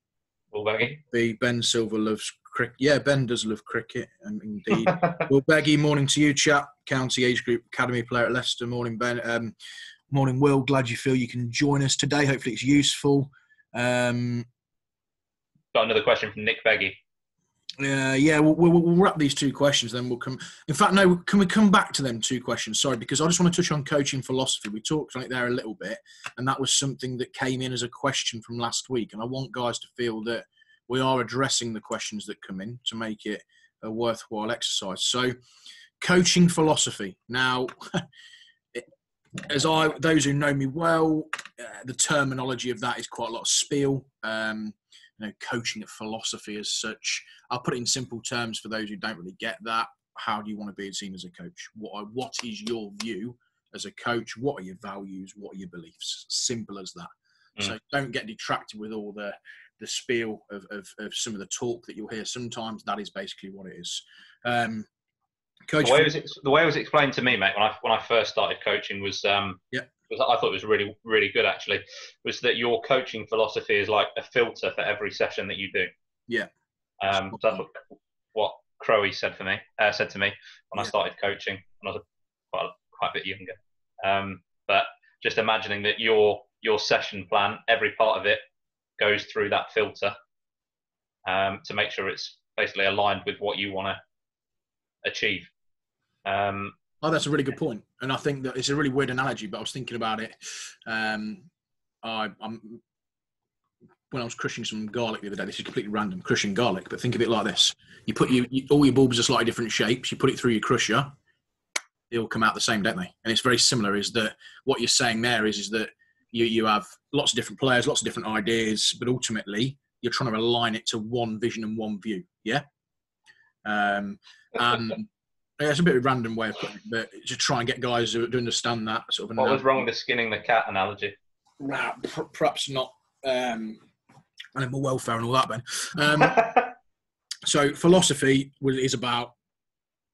Will Beggy? the Ben Silver loves cricket. Yeah, Ben does love cricket, and indeed. Will Beggy, morning to you, chap. County Age Group Academy player at Leicester. Morning, Ben. Um, morning, Will. Glad you feel you can join us today. Hopefully, it's useful. Um, Got another question from Nick Beggy. Uh, yeah, we'll, we'll, we'll wrap these two questions. Then we'll come. In fact, no. Can we come back to them two questions? Sorry, because I just want to touch on coaching philosophy. We talked on it there a little bit, and that was something that came in as a question from last week. And I want guys to feel that we are addressing the questions that come in to make it a worthwhile exercise. So, coaching philosophy. Now, as I those who know me well, uh, the terminology of that is quite a lot of spiel. Um, you know, coaching philosophy as such. I'll put it in simple terms for those who don't really get that. How do you want to be seen as a coach? What what is your view as a coach? What are your values? What are your beliefs? Simple as that. Mm. So don't get detracted with all the the spiel of, of, of some of the talk that you'll hear. Sometimes that is basically what it is. Um, coach, The way, it was, the way it was explained to me, mate, when I when I first started coaching was um, Yeah. Was I thought it was really really good actually. Was that your coaching philosophy is like a filter for every session that you do. Yeah. Um, that's what, what Crowe said for me. Uh, said to me when I started coaching when I was quite quite a bit younger. Um, but just imagining that your your session plan, every part of it goes through that filter um, to make sure it's basically aligned with what you want to achieve. Um, Oh, that's a really good point, and I think that it's a really weird analogy. But I was thinking about it. Um, I, I'm when I was crushing some garlic the other day. This is completely random, crushing garlic. But think of it like this: you put you, you all your bulbs are slightly different shapes. You put it through your crusher, they all come out the same, don't they? And it's very similar. Is that what you're saying there? Is is that you you have lots of different players, lots of different ideas, but ultimately you're trying to align it to one vision and one view. Yeah. Um, and it's a bit of a random way of putting it, but to try and get guys who to understand that sort of. what was wrong with the skinning the cat analogy? Nah, per- perhaps not um, animal welfare and all that, Ben. Um, so philosophy is about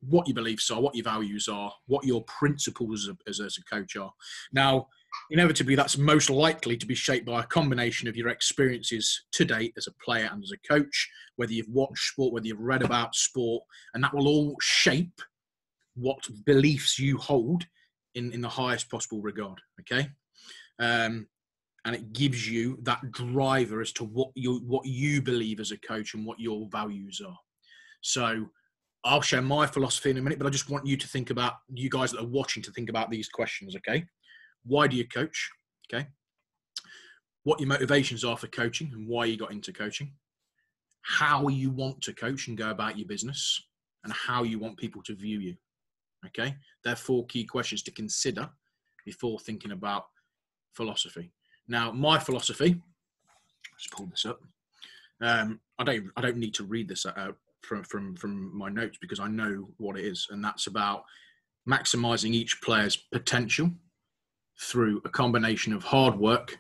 what your beliefs are, what your values are, what your principles as, as a coach are. Now, inevitably, that's most likely to be shaped by a combination of your experiences to date as a player and as a coach, whether you've watched sport, whether you've read about sport, and that will all shape what beliefs you hold in, in the highest possible regard. Okay. Um, and it gives you that driver as to what you what you believe as a coach and what your values are. So I'll share my philosophy in a minute, but I just want you to think about you guys that are watching to think about these questions. Okay, why do you coach? Okay, what your motivations are for coaching and why you got into coaching, how you want to coach and go about your business, and how you want people to view you. Okay, they're four key questions to consider before thinking about philosophy. Now, my philosophy. Let's pull this up. Um, I don't. I don't need to read this out from from from my notes because I know what it is, and that's about maximizing each player's potential through a combination of hard work,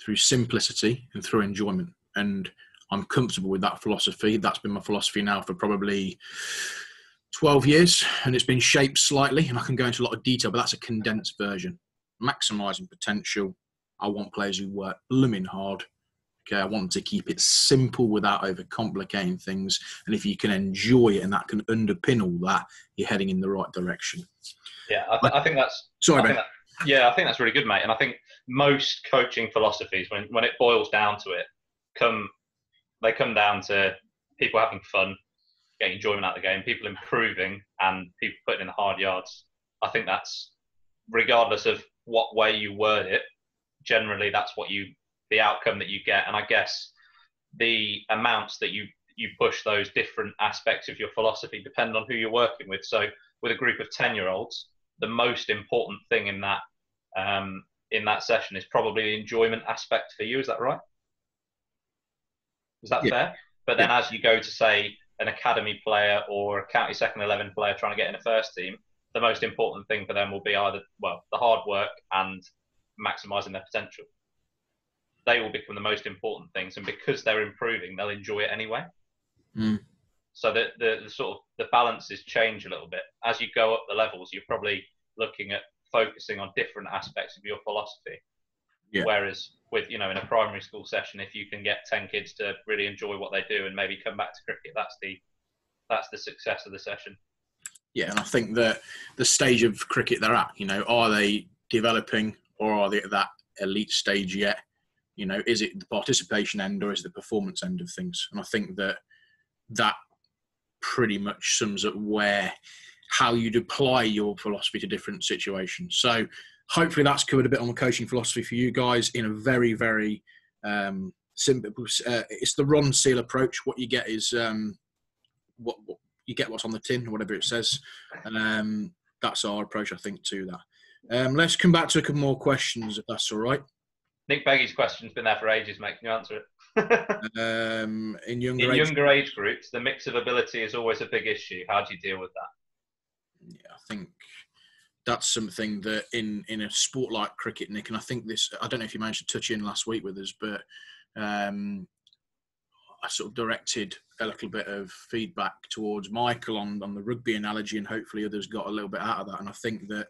through simplicity, and through enjoyment. And I'm comfortable with that philosophy. That's been my philosophy now for probably 12 years, and it's been shaped slightly. And I can go into a lot of detail, but that's a condensed version. Maximizing potential. I want players who work blooming hard, Okay, I want to keep it simple without overcomplicating things. And if you can enjoy it and that can underpin all that, you're heading in the right direction. Yeah, I, th- I think that's. Sorry, I that, yeah, I think that's really good, mate. And I think most coaching philosophies, when when it boils down to it, come they come down to people having fun, getting enjoyment out of the game, people improving, and people putting in the hard yards. I think that's regardless of what way you word it. Generally, that's what you the outcome that you get. And I guess the amounts that you you push those different aspects of your philosophy depend on who you're working with. So with a group of ten year olds, the most important thing in that um, in that session is probably the enjoyment aspect for you. Is that right? Is that yeah. fair? But then yeah. as you go to say an academy player or a county second eleven player trying to get in a first team, the most important thing for them will be either well the hard work and maximising their potential they will become the most important things, and because they're improving, they'll enjoy it anyway. Mm. So the, the, the sort of the balances change a little bit as you go up the levels. You're probably looking at focusing on different aspects of your philosophy. Yeah. Whereas with you know in a primary school session, if you can get ten kids to really enjoy what they do and maybe come back to cricket, that's the that's the success of the session. Yeah, and I think that the stage of cricket they're at, you know, are they developing or are they at that elite stage yet? You know, is it the participation end or is it the performance end of things? And I think that that pretty much sums up where how you'd apply your philosophy to different situations. So hopefully that's covered a bit on the coaching philosophy for you guys in a very, very um, simple. Uh, it's the Ronseal approach. What you get is um, what, what, you get what's on the tin, or whatever it says. Um, that's our approach, I think, to that. Um, let's come back to a couple more questions, if that's all right. Nick Beggy's question's been there for ages, mate. Can you answer it? um, in younger in age younger age groups, the mix of ability is always a big issue. How do you deal with that? Yeah, I think that's something that in in a sport like cricket, Nick, and I think this. I don't know if you managed to touch in last week with us, but um, I sort of directed a little bit of feedback towards Michael on on the rugby analogy, and hopefully others got a little bit out of that. And I think that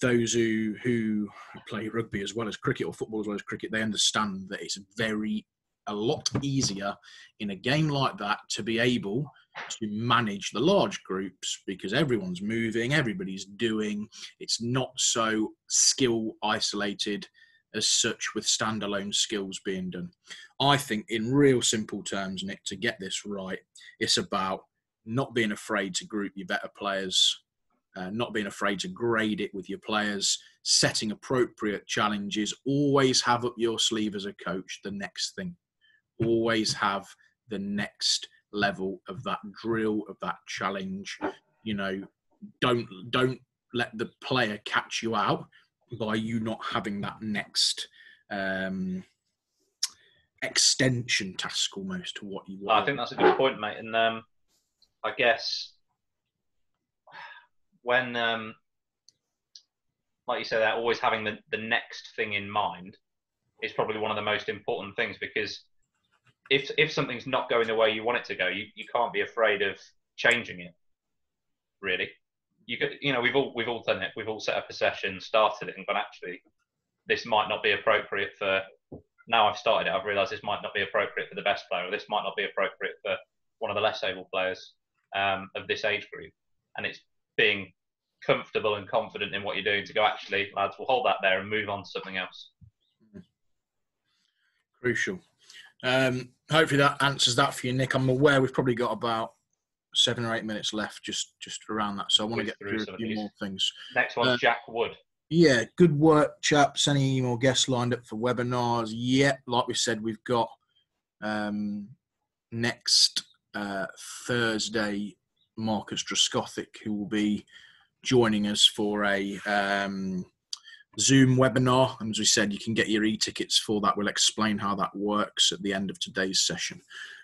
those who who play rugby as well as cricket or football as well as cricket, they understand that it's very a lot easier in a game like that to be able to manage the large groups because everyone's moving, everybody's doing. It's not so skill isolated as such with standalone skills being done. I think, in real simple terms, Nick, to get this right, it's about not being afraid to group your better players uh, not being afraid to grade it with your players, setting appropriate challenges. Always have up your sleeve as a coach the next thing. Always have the next level of that drill, of that challenge. You know, don't don't let the player catch you out by you not having that next um, extension task almost to what you want. I think that's a good point, mate. And um, I guess when, um, like you say, they're always having the, the next thing in mind is probably one of the most important things because if if something's not going the way you want it to go, you, you can't be afraid of changing it. Really, you could you know we've all we've all done it. We've all set up a session, started it, gone actually this might not be appropriate for. Now I've started it, I've realised this might not be appropriate for the best player, or this might not be appropriate for one of the less able players um, of this age group. And it's being comfortable and confident in what you're doing to go, actually, lads, we'll hold that there and move on to something else. Crucial. Um, hopefully that answers that for you, Nick. I'm aware we've probably got about seven or eight minutes left, just just around that. So I want to get through, through a few more things. Next one's uh, Jack Wood. Yeah, good work, chaps. Any more guests lined up for webinars? Yeah, like we said, we've got um, next uh, Thursday Marcus Trescothick, who will be joining us for a um, Zoom webinar. And as we said, you can get your e-tickets for that. We'll explain how that works at the end of today's session.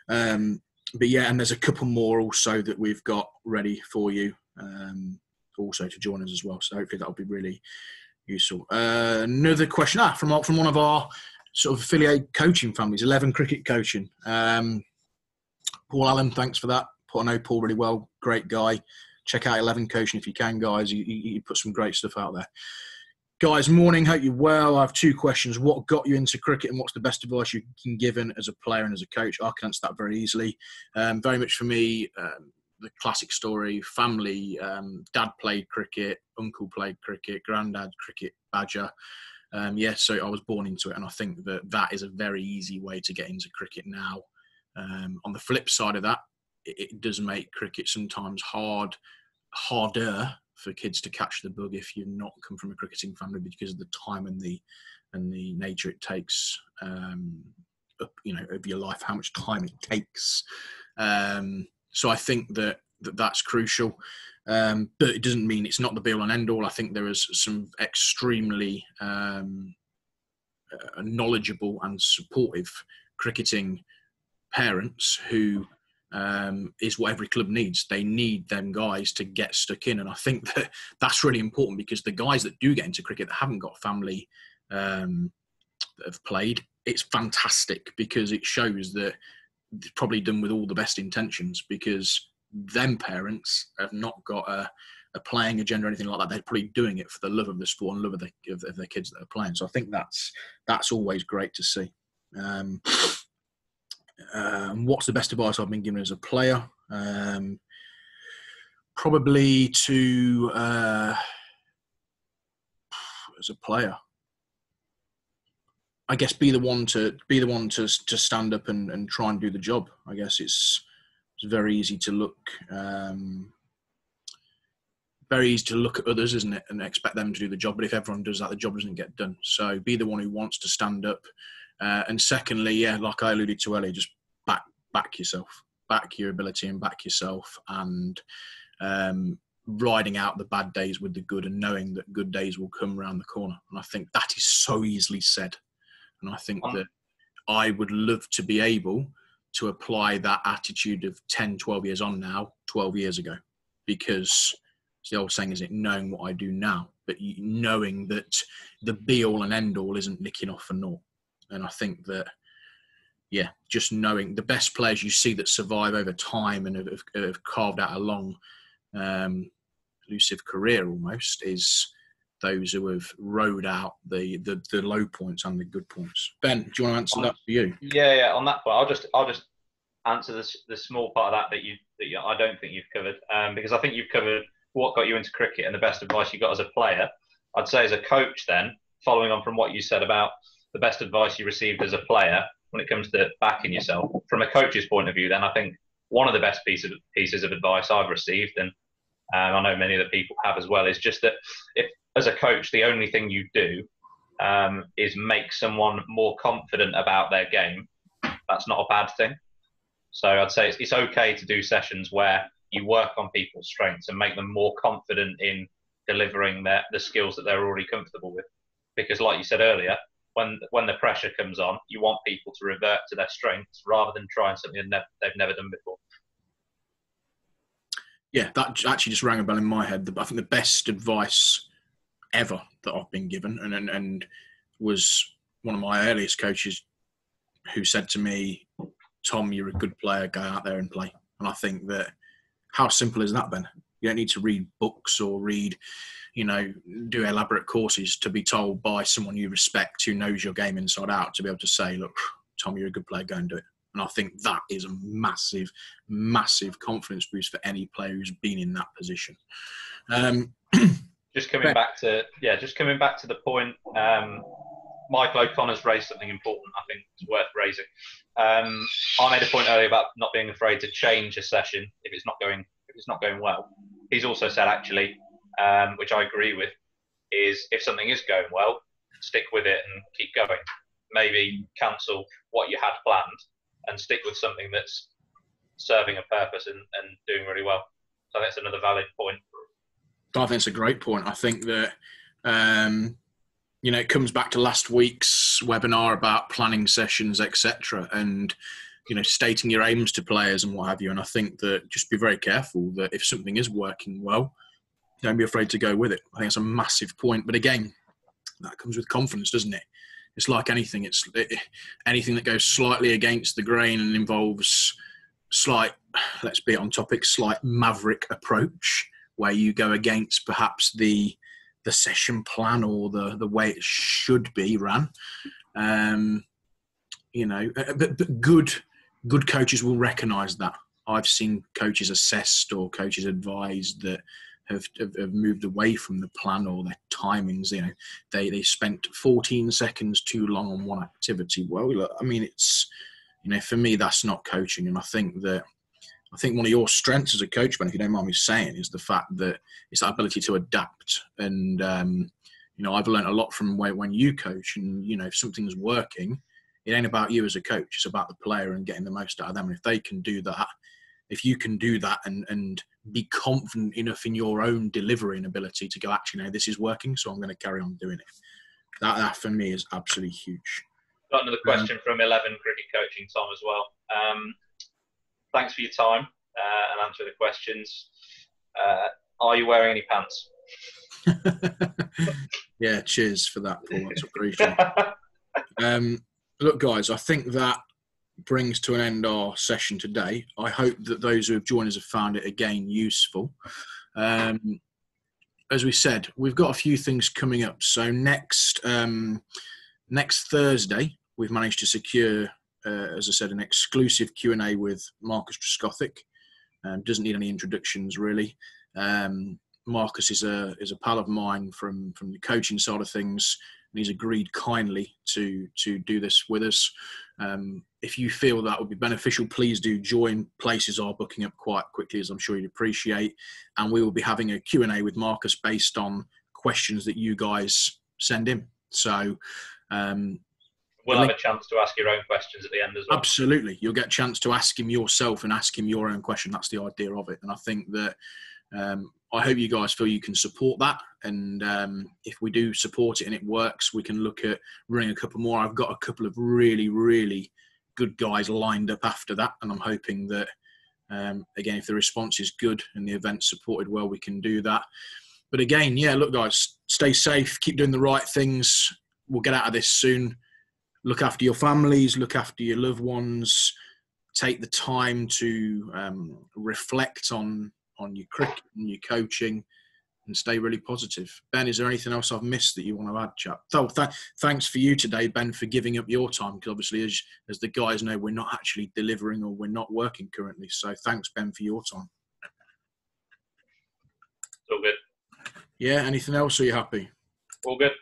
Um, but yeah, and there's a couple more also that we've got ready for you um, also to join us as well. So hopefully that'll be really useful. Uh, another question ah, from from one of our sort of affiliate coaching families, Eleven Cricket Coaching. Um, Paul Allen, thanks for that. I know Paul really well, great guy check out Eleven Coaching if you can, guys. He put some great stuff out there. Guys, morning. Hope you're well. I have two questions. What got you into cricket, and what's the best advice you can given as a player and as a coach? I can answer that very easily. Um, very much for me, um, the classic story: family. Um, dad played cricket, uncle played cricket, granddad cricket badger. Um, yeah, so I was born into it, and I think that that is a very easy way to get into cricket now. Um, on the flip side of that, it, it does make cricket sometimes hard, harder for kids to catch the bug if you're not come from a cricketing family because of the time and the and the nature it takes um, up, you know of your life how much time it takes. Um, so i think that, that that's crucial. Um, but it doesn't mean it's not the be all and end all i think there is some extremely um, uh, knowledgeable and supportive cricketing parents who um, is what every club needs. They need them guys to get stuck in, and I think that that's really important because the guys that do get into cricket that haven't got family um, that have played, it's fantastic because it shows that it's probably done with all the best intentions because them parents have not got a, a playing agenda or anything like that. They're probably doing it for the love of the sport and love of, the, of, of their kids that are playing. So I think that's that's always great to see. Um, um, what's the best advice I've been given as a player? Um, probably to uh, as a player. I guess be the one to be the one to to stand up and, and try and do the job. I guess it's it's very easy to look um, very easy to look at others, isn't it, and expect them to do the job. But if everyone does that, the job doesn't get done. So be the one who wants to stand up. Uh, and secondly, yeah, like I alluded to earlier, just back back yourself, back your ability, and back yourself, and um, riding out the bad days with the good, and knowing that good days will come around the corner. And I think that is so easily said. And I think that I would love to be able to apply that attitude of 10, 12 years on now, 12 years ago, because the old saying, is it knowing what I do now, but knowing that the be all and end all isn't nicking off for naught. And I think that yeah, just knowing the best players you see that survive over time and have, have carved out a long, um, elusive career almost is those who have rode out the, the, the low points and the good points. Ben, do you want to answer that for you? Yeah, yeah. On that point, I'll just I'll just answer this the small part of that that you that you, I don't think you've covered um, because I think you've covered what got you into cricket and the best advice you got as a player. I'd say as a coach, then following on from what you said about the best advice you received as a player, when it comes to backing yourself. From a coach's point of view, then I think one of the best pieces of, pieces of advice I've received, and um, I know many other people have as well, is just that if, as a coach, the only thing you do um, is make someone more confident about their game, that's not a bad thing. So I'd say it's, it's okay to do sessions where you work on people's strengths and make them more confident in delivering their, the skills that they're already comfortable with. Because, like you said earlier, when when the pressure comes on, you want people to revert to their strengths rather than trying something they've never done before. Yeah, that actually just rang a bell in my head. I think the best advice ever that I've been given, and and, and was one of my earliest coaches who said to me, "Tom, you're a good player. Go out there and play." And I think that how simple is that, Ben? You don't need to read books or read you know, do elaborate courses to be told by someone you respect who knows your game inside out to be able to say, look, Tom, you're a good player, go and do it. And I think that is a massive, massive confidence boost for any player who's been in that position. Um, just coming back to yeah, just coming back to the point. Um, Michael O'Connor's raised something important. I think it's worth raising. Um, I made a point earlier about not being afraid to change a session if it's not going if it's not going well. He's also said actually um, which I agree with, is if something is going well, stick with it and keep going. Maybe cancel what you had planned and stick with something that's serving a purpose and, and doing really well. So that's another valid point. I think it's a great point. I think that um, you know it comes back to last week's webinar about planning sessions, etc., and you know stating your aims to players and what have you. And I think that just be very careful that if something is working well, don't be afraid to go with it. I think it's a massive point. But again, that comes with confidence, doesn't it? It's like anything. It's it, anything that goes slightly against the grain and involves slight, let's be on topic, slight maverick approach, where you go against perhaps the the session plan or the the way it should be ran. Um, you know, uh, but, but good good coaches will recognise that. I've seen coaches assessed or coaches advised that have, have, have, moved away from the plan or their timings. You know, they they spent 14 seconds too long on one activity. Well, look, I mean, it's you know, for me, that's not coaching, and I think that. I think one of your strengths as a coach, Ben, if you don't mind me saying, is the fact that it's that ability to adapt. And um, you know, I've learned a lot from when you coach, and you know, if something's working, it ain't about you as a coach. It's about the player and getting the most out of them. And if they can do that, if you can do that and and be confident enough in your own delivery and ability to go, actually, no, this is working, so I'm going to carry on doing it. That, that for me is absolutely huge. Got another question um, from 11 Cricket Coaching, Tom, as well. Um, thanks for your time uh, and answering the questions. Uh, are you wearing any pants? yeah, cheers for that, Paul. That's appreciated. um, look, guys, I think that brings to an end our session today. I hope that those who have joined us have found it again useful. Um, as we said, we've got a few things coming up. So next um, next Thursday, we've managed to secure, uh, as I said, an exclusive Q and A with Marcus Trescothick. Um, doesn't need any introductions really. Um, Marcus is a is a pal of mine from from the coaching side of things and he's agreed kindly to to do this with us. Um, if you feel that would be beneficial, please do join. Places are booking up quite quickly, as I'm sure you'd appreciate. And we will be having a Q&A with Marcus based on questions that you guys send in. So um, we'll have a chance to ask your own questions at the end as well. Absolutely, you'll get a chance to ask him yourself and ask him your own question. That's the idea of it, and I think that um, I hope you guys feel you can support that. And um, if we do support it and it works, we can look at running a couple more. I've got a couple of really, really good guys lined up after that. And I'm hoping that, um, again, if the response is good and the event's supported well, we can do that. But again, yeah, look, guys, stay safe, keep doing the right things. We'll get out of this soon. Look after your families, look after your loved ones. Take the time to um, reflect on on your cricket and your coaching and stay really positive. Ben, is there anything else I've missed that you want to add, chap? So, th- thanks for you today, Ben, for giving up your time because obviously, as, as the guys know, we're not actually delivering or we're not working currently. So, thanks, Ben, for your time. All good. Yeah. Anything else? Are you happy? All good.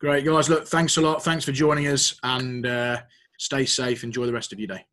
Great, guys. Look, thanks a lot. Thanks for joining us and uh, stay safe. Enjoy the rest of your day.